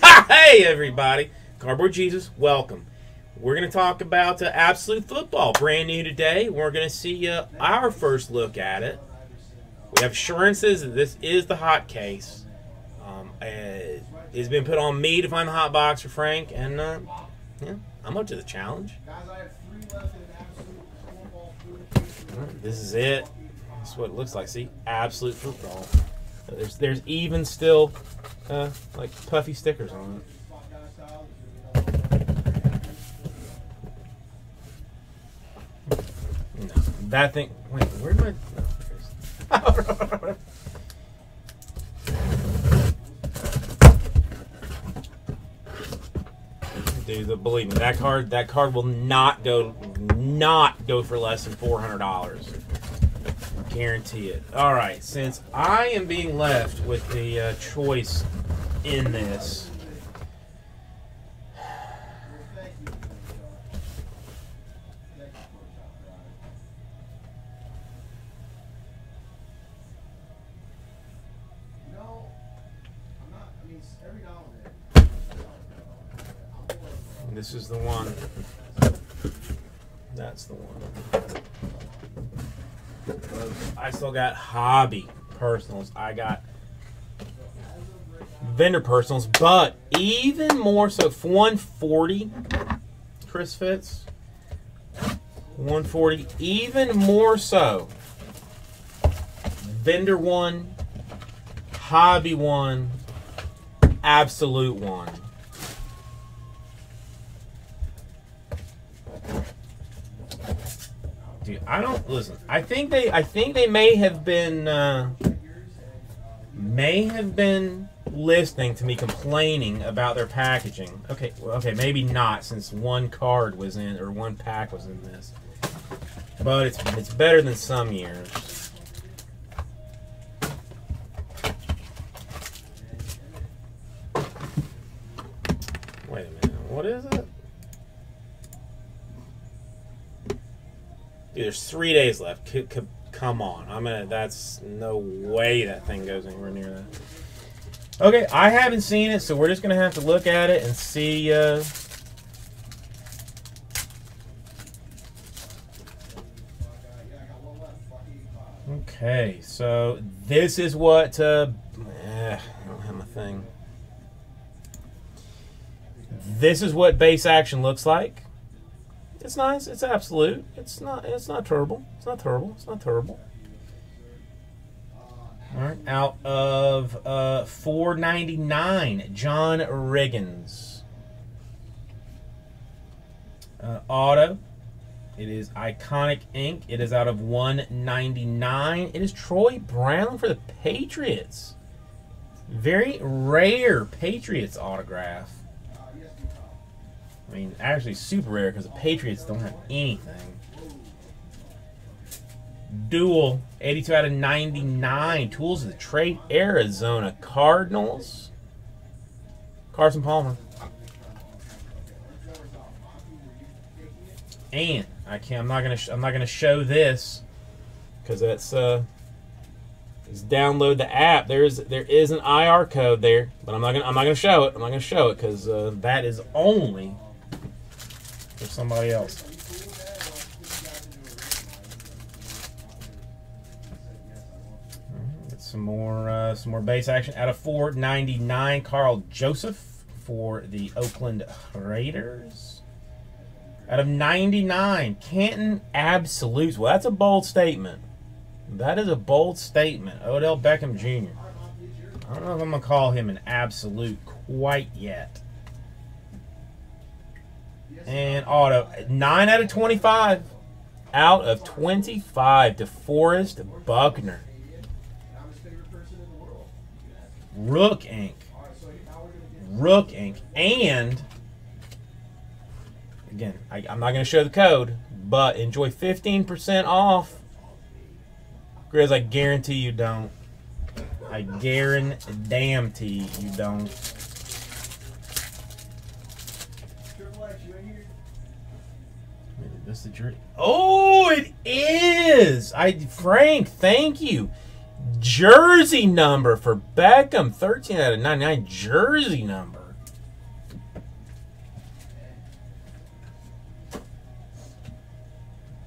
hey, everybody. Cardboard Jesus, welcome. We're going to talk about uh, Absolute Football, brand new today. We're going to see uh, our first look at it. We have assurances that this is the hot case. Um, uh, it's been put on me to find the hot box for Frank, and uh, yeah, I'm up to the challenge. This is it. This is what it looks like. See, Absolute Football. There's there's even still uh, like puffy stickers on it. No, that thing. Wait, where am I? No, Dude, believe me, that card that card will not go not go for less than four hundred dollars. Guarantee it. All right, since I am being left with the uh, choice in this. This is the one. That's the one. I still got hobby personals. I got vendor personals, but even more so, 140 Chris Fitz. 140, even more so. Vendor one, hobby one, absolute one. I don't listen. I think they I think they may have been uh, may have been listening to me complaining about their packaging. Okay, well, okay, maybe not since one card was in or one pack was in this. But it's it's better than some years. Wait a minute. What is it? There's three days left. C- come on, I'm gonna. That's no way that thing goes anywhere near that. Okay, I haven't seen it, so we're just gonna have to look at it and see. Uh, okay, so this is what. Uh, eh, I don't have my thing. This is what base action looks like. It's nice. It's absolute. It's not. It's not terrible. It's not terrible. It's not terrible. All right, out of uh, four ninety nine, John Riggins. Uh, auto. It is iconic ink. It is out of one ninety nine. It is Troy Brown for the Patriots. Very rare Patriots autograph. I mean, actually super rare because the Patriots don't have anything. Dual, 82 out of 99. Tools of the trade, Arizona Cardinals. Carson Palmer. And I can't. I'm not gonna. I'm not gonna show this because that's uh. Is download the app. There's there is an IR code there, but I'm not gonna. I'm not gonna show it. I'm not gonna show it because uh, that is only for somebody else. Some more uh, some more base action out of 499. Karl Joseph for the Oakland Raiders. Out of 99, Canton Absolutes. Well, that's a bold statement. That is a bold statement. Odell Beckham Jr. I don't know if I'm going to call him an absolute quite yet. And auto. 9 out of 25. Out of 25 to Forrest Buckner. Rook ink. Rook ink. And, again, I, I'm not going to show the code, but enjoy 15% off. Grizz, I guarantee you don't. I guarantee you don't. That's the journey. Oh, it is. I Frank, thank you. Jersey number for Beckham, thirteen out of ninety-nine. Jersey number.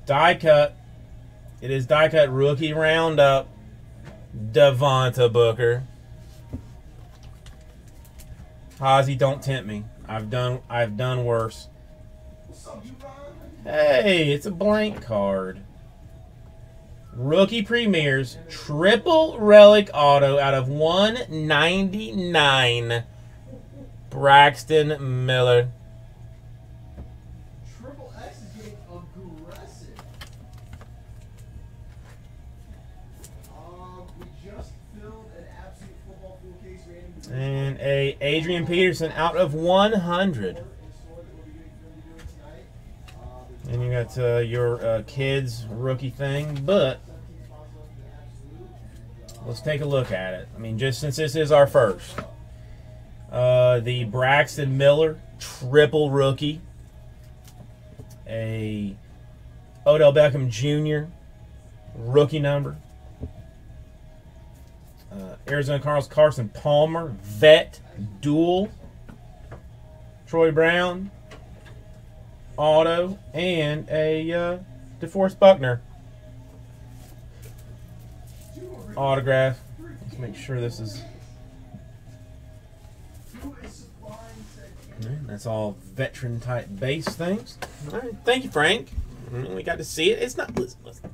Die cut. It is die cut rookie roundup. Devontae Booker. Hazy, don't tempt me. I've done I've done worse. Hey, it's a blank card. Rookie premieres triple relic auto out of 199. Braxton Miller. Adrian Peterson out of 100. And you got uh, your uh, kids rookie thing, but let's take a look at it. I mean, just since this is our first, uh, the Braxton Miller triple rookie, a Odell Beckham Jr. rookie number, uh, Arizona Cardinals Carson Palmer vet dual, Troy Brown auto, and a uh, DeForest Buckner autograph. Let's make sure this is. That's all veteran type base things. All right, thank you, Frank. Mm, We got to see it. It's not. Listen, listen,